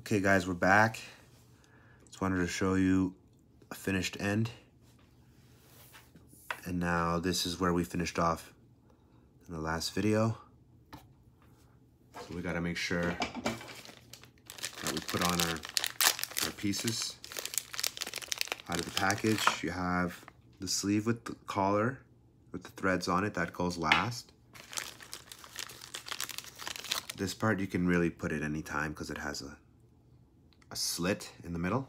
Okay guys, we're back. Just wanted to show you a finished end. And now this is where we finished off in the last video. So we gotta make sure that we put on our, our pieces. Out of the package, you have the sleeve with the collar, with the threads on it, that goes last. This part you can really put it anytime because it has a, a slit in the middle.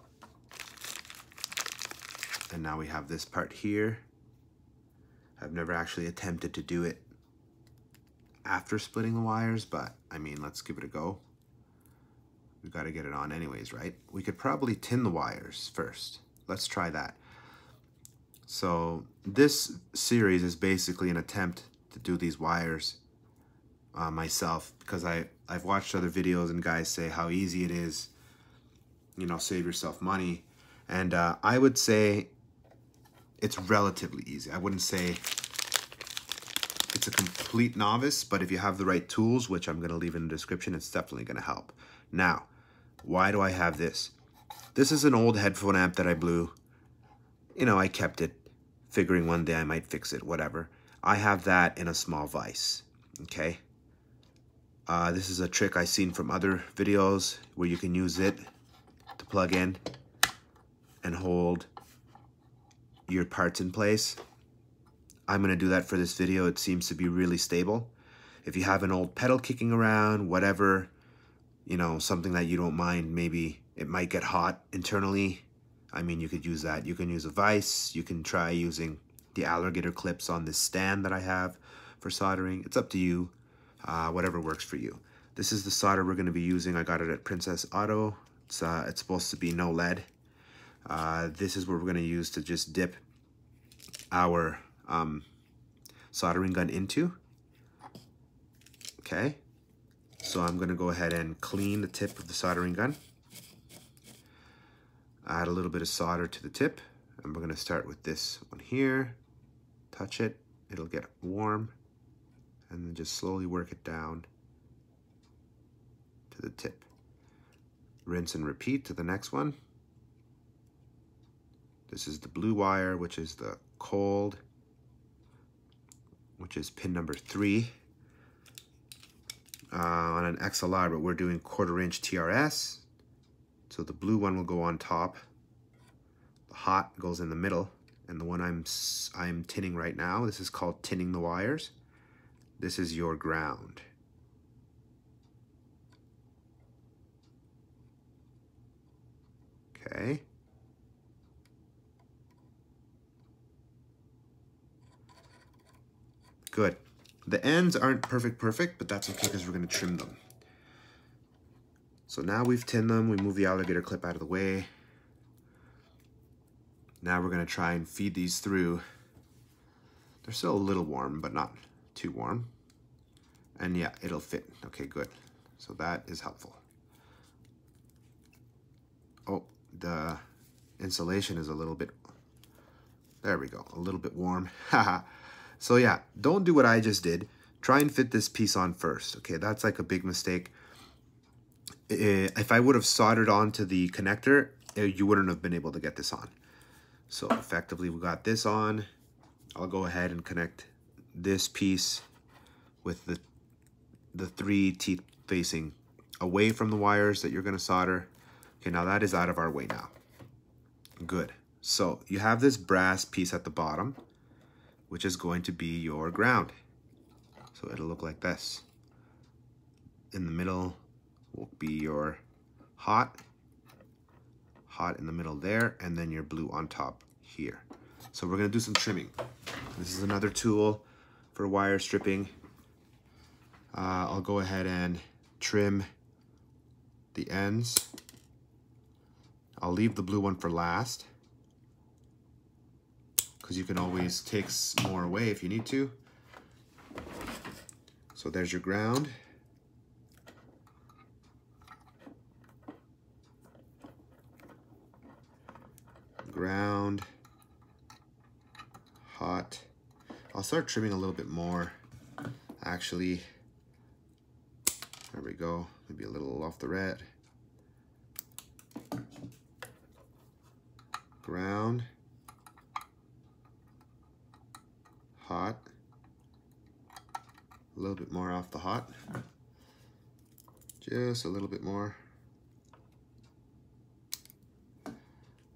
And now we have this part here. I've never actually attempted to do it after splitting the wires, but I mean, let's give it a go. We've got to get it on anyways, right? We could probably tin the wires first. Let's try that. So this series is basically an attempt to do these wires uh, myself because I, I've watched other videos and guys say how easy it is, you know, save yourself money. And uh, I would say it's relatively easy. I wouldn't say it's a complete novice, but if you have the right tools, which I'm going to leave in the description, it's definitely going to help. Now, why do I have this? This is an old headphone amp that I blew. You know, I kept it, figuring one day I might fix it, whatever. I have that in a small vise, okay? Uh, this is a trick I've seen from other videos where you can use it to plug in and hold your parts in place. I'm going to do that for this video. It seems to be really stable. If you have an old pedal kicking around, whatever, you know, something that you don't mind, maybe it might get hot internally. I mean, you could use that. You can use a vise. You can try using the alligator clips on this stand that I have for soldering. It's up to you, uh, whatever works for you. This is the solder we're going to be using. I got it at Princess Auto. It's, uh, it's supposed to be no lead. Uh, this is what we're going to use to just dip our um, soldering gun into. Okay, so I'm going to go ahead and clean the tip of the soldering gun. Add a little bit of solder to the tip. And we're going to start with this one here. Touch it. It'll get warm. And then just slowly work it down to the tip. Rinse and repeat to the next one. This is the blue wire, which is the cold, which is pin number three. Uh, on an XLR, but we're doing quarter inch TRS. So the blue one will go on top. The hot goes in the middle. And the one I'm, I'm tinning right now, this is called tinning the wires. This is your ground. Okay. Good. The ends aren't perfect perfect, but that's okay because we're going to trim them. So now we've tinned them, we move the alligator clip out of the way. Now we're going to try and feed these through. They're still a little warm, but not too warm. And yeah, it'll fit. Okay, good. So that is helpful. Oh, the insulation is a little bit, there we go, a little bit warm. So yeah, don't do what I just did. Try and fit this piece on first. Okay, that's like a big mistake. If I would have soldered onto the connector, eh, you wouldn't have been able to get this on. So effectively, we got this on. I'll go ahead and connect this piece with the, the three teeth facing away from the wires that you're gonna solder. Okay, now that is out of our way now. Good. So you have this brass piece at the bottom which is going to be your ground. So it'll look like this. In the middle will be your hot, hot in the middle there, and then your blue on top here. So we're gonna do some trimming. This is another tool for wire stripping. Uh, I'll go ahead and trim the ends. I'll leave the blue one for last because you can always take more away if you need to. So there's your ground. Ground, hot. I'll start trimming a little bit more, actually. There we go, maybe a little off the red. Ground, hot, a little bit more off the hot, just a little bit more, a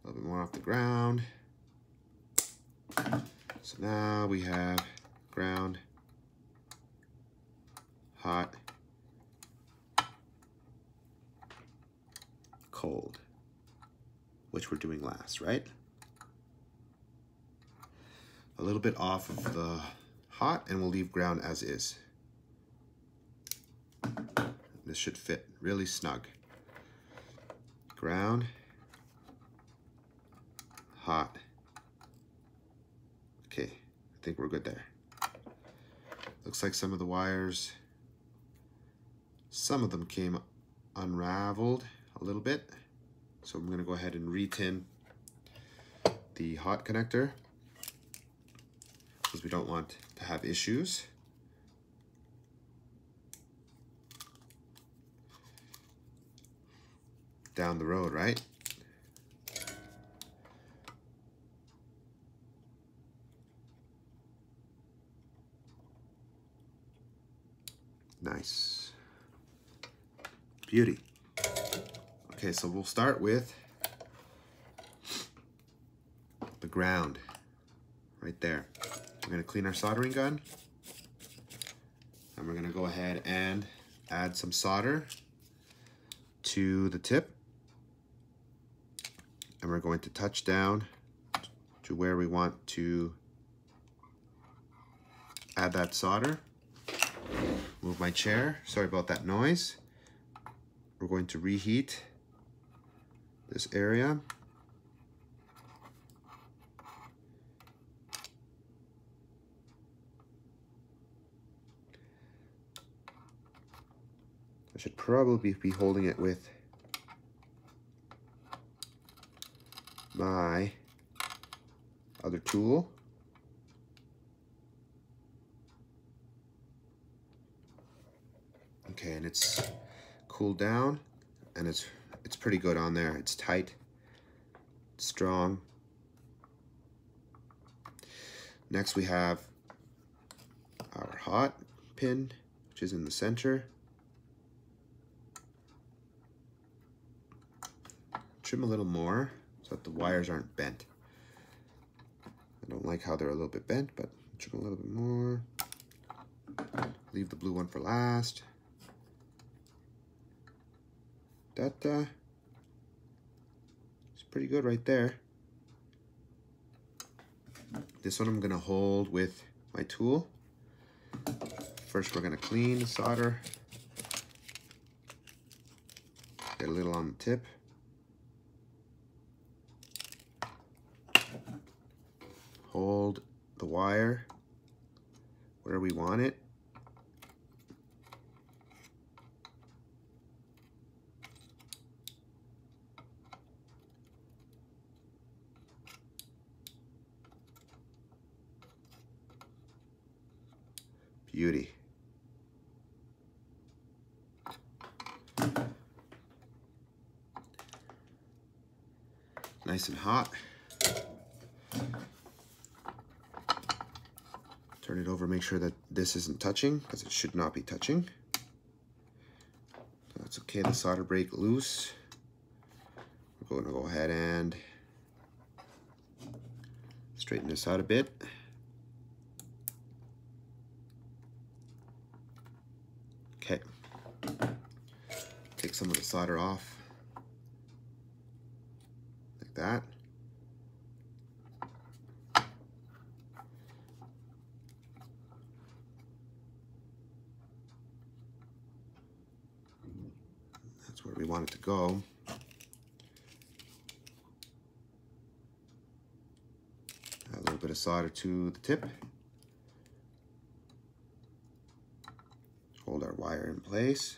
little bit more off the ground. So now we have ground, hot, cold, which we're doing last, right? A little bit off of the hot and we'll leave ground as is. This should fit really snug. Ground, hot. Okay, I think we're good there. Looks like some of the wires, some of them came unraveled a little bit. So I'm gonna go ahead and retin the hot connector because we don't want to have issues. Down the road, right? Nice. Beauty. Okay, so we'll start with the ground right there. We're gonna clean our soldering gun and we're gonna go ahead and add some solder to the tip and we're going to touch down to where we want to add that solder. Move my chair, sorry about that noise. We're going to reheat this area. I should probably be holding it with my other tool. Okay, and it's cooled down and it's it's pretty good on there. It's tight, strong. Next we have our hot pin, which is in the center. Trim a little more so that the wires aren't bent. I don't like how they're a little bit bent, but trim a little bit more. Leave the blue one for last. That uh, it's pretty good right there. This one I'm gonna hold with my tool. First we're gonna clean the solder. Get a little on the tip. Hold the wire where we want it. Beauty. Nice and hot. Turn it over, make sure that this isn't touching, because it should not be touching. That's okay, the solder break loose. We're going to go ahead and straighten this out a bit. Okay. Take some of the solder off. Like that. That's where we want it to go. Add a little bit of solder to the tip. hold our wire in place.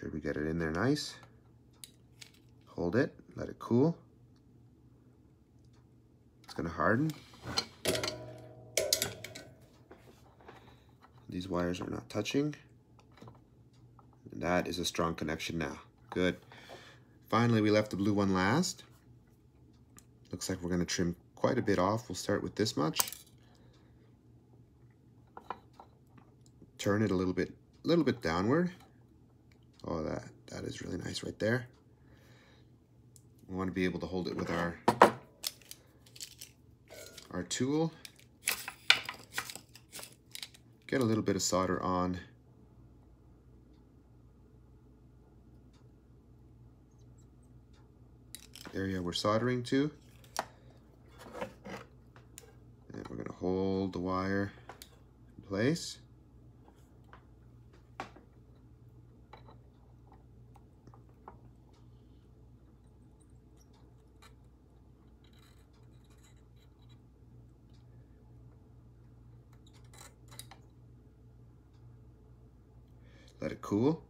Sure we get it in there nice. Hold it, let it cool. It's gonna harden. These wires are not touching. And that is a strong connection now. Good. Finally, we left the blue one last. Looks like we're gonna trim quite a bit off. We'll start with this much. Turn it a little bit, a little bit downward. Oh, that, that is really nice right there. We want to be able to hold it with our, our tool. Get a little bit of solder on area we're soldering to. And we're gonna hold the wire in place. Let it cool.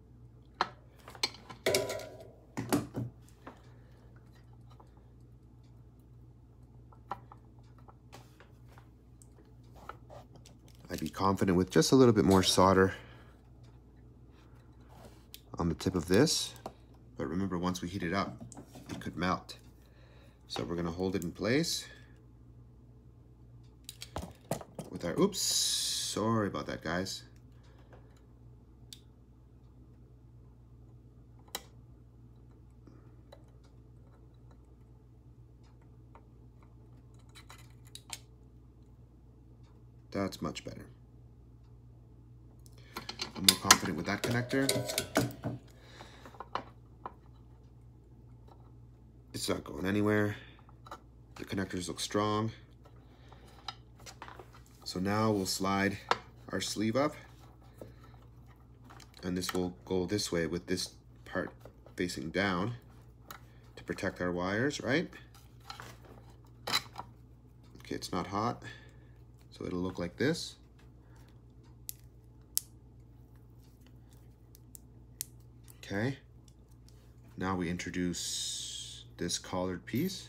I'd be confident with just a little bit more solder on the tip of this. But remember, once we heat it up, it could melt. So we're gonna hold it in place with our, oops, sorry about that, guys. That's much better. I'm more confident with that connector. It's not going anywhere. The connectors look strong. So now we'll slide our sleeve up and this will go this way with this part facing down to protect our wires, right? Okay, it's not hot. So it'll look like this. Okay. Now we introduce this collared piece.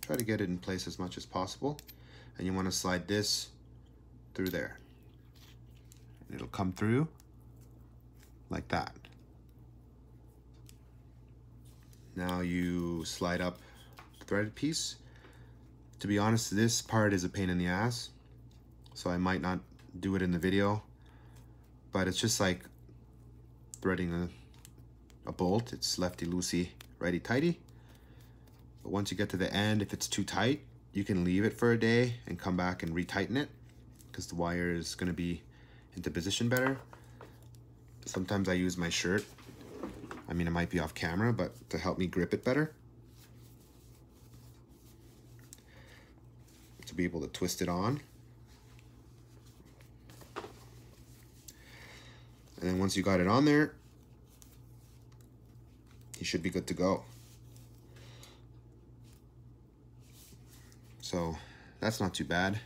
Try to get it in place as much as possible. And you want to slide this through there. And it'll come through like that. Now you slide up the threaded piece to be honest, this part is a pain in the ass, so I might not do it in the video, but it's just like threading a, a bolt. It's lefty-loosey, righty-tighty. But once you get to the end, if it's too tight, you can leave it for a day and come back and retighten it because the wire is going to be into position better. Sometimes I use my shirt. I mean, it might be off camera, but to help me grip it better. Be able to twist it on. And then once you got it on there, you should be good to go. So that's not too bad.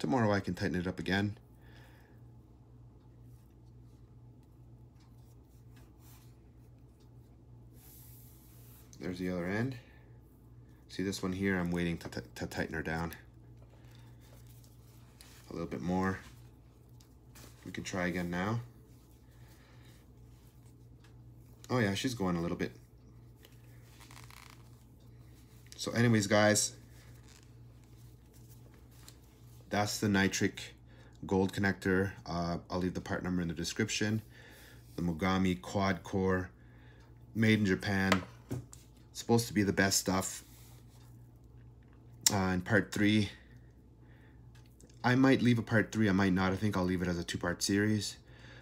Tomorrow I can tighten it up again. There's the other end. See this one here, I'm waiting to, to tighten her down little bit more. We can try again now. Oh yeah, she's going a little bit. So anyways, guys, that's the Neutrik gold connector. Uh, I'll leave the part number in the description. The Mogami quad core, made in Japan. It's supposed to be the best stuff. Uh, in part three, I might leave a part three, I might not. I think I'll leave it as a two-part series.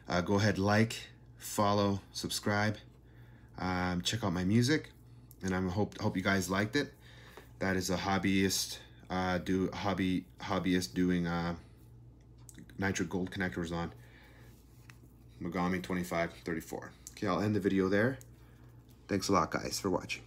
Uh, go ahead, like, follow, subscribe, um, check out my music, and I hope hope you guys liked it. That is a hobbyist uh, do hobby hobbyist doing uh, Neutrik gold connectors on Mogami 2534. Okay, I'll end the video there. Thanks a lot, guys, for watching.